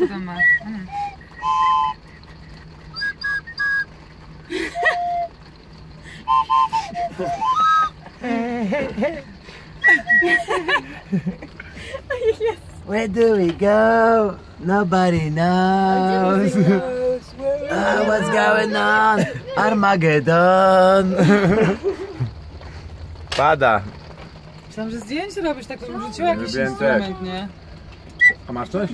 Co tam masz? A. Where do we go? Nobody knows. Ah, what's going on? Armageddon. Pada. Myślałam, że zdjęcie robisz, tak bym rzuciła jakiś Lubiłem instrument, nie? A masz coś?